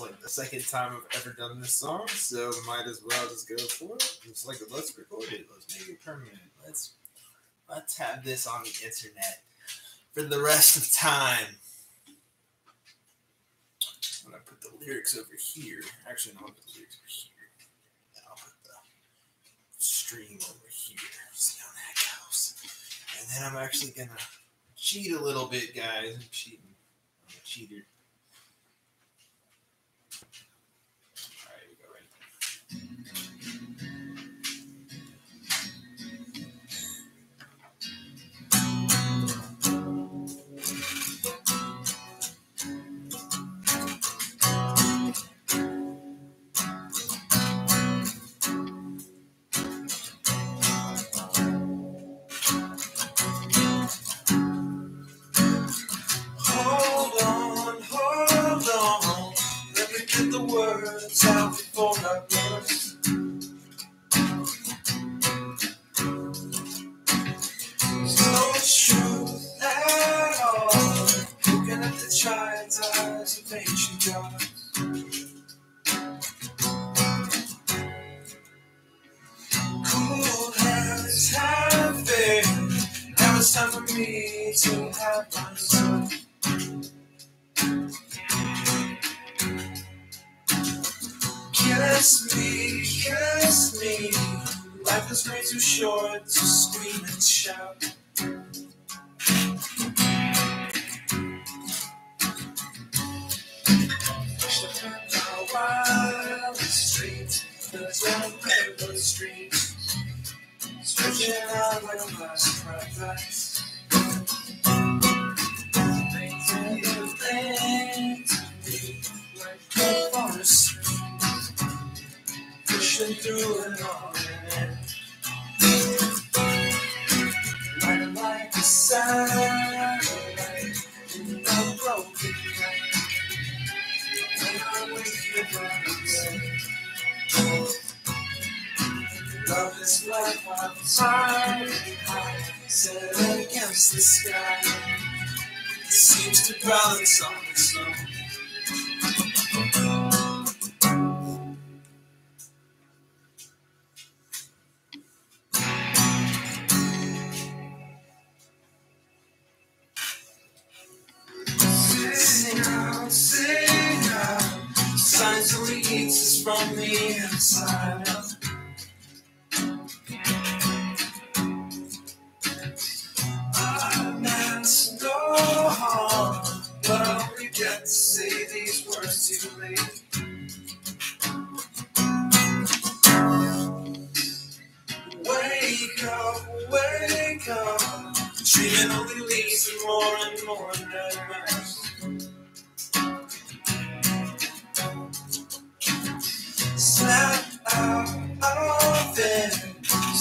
like the second time I've ever done this song, so might as well just go for it. It's like let's record it. Let's make it permanent. Let's let's have this on the internet for the rest of time. I'm gonna put the lyrics over here. Actually, no, I'll put the lyrics over here. I'll put the stream over here. See how that goes. And then I'm actually gonna cheat a little bit, guys. I'm cheating. I'm a cheater. Out before I burst. At all. Looking at the child's eyes of ancient gods. Cool hands have been. Now it's time for me to have myself. Kiss me, kiss me. Life is way too short to scream and shout. Street, paper street. Stretching out like a last paradise. Painting you think to me like a forest pushing through it all in Lighting like a satellite in a broken night. When I wake up again. Love is like my fire, set against the sky. It seems to balance on its own. Eats from the inside. I meant no harm, but get to say these words too late. Wake up, wake up. Dreaming only leads to more and more.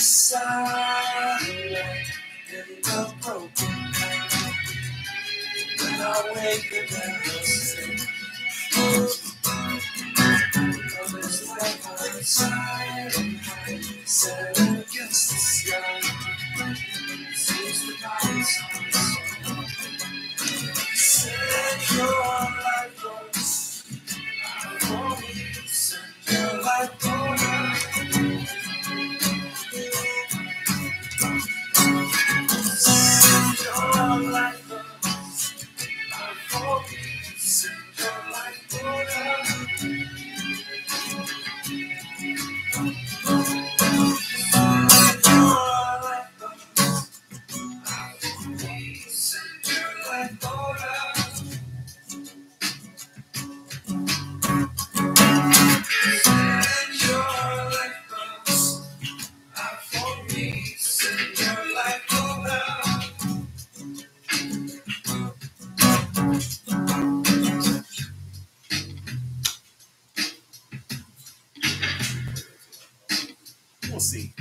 Light like a satellite in the broken. When I wake again, I'll say, Love is like inside see.